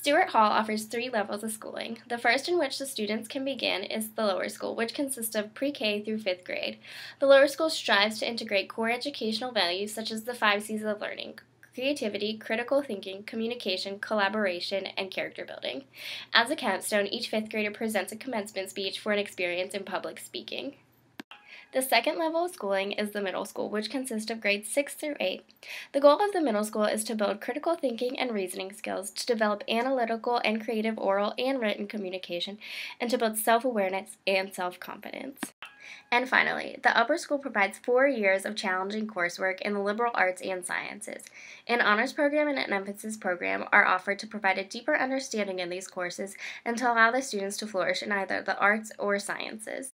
Stuart Hall offers three levels of schooling. The first in which the students can begin is the lower school, which consists of pre K through fifth grade. The lower school strives to integrate core educational values such as the five C's of learning creativity, critical thinking, communication, collaboration, and character building. As a capstone, each fifth grader presents a commencement speech for an experience in public speaking. The second level of schooling is the middle school, which consists of grades 6 through 8. The goal of the middle school is to build critical thinking and reasoning skills, to develop analytical and creative oral and written communication, and to build self awareness and self confidence. And finally, the upper school provides four years of challenging coursework in the liberal arts and sciences. An honors program and an emphasis program are offered to provide a deeper understanding in these courses and to allow the students to flourish in either the arts or sciences.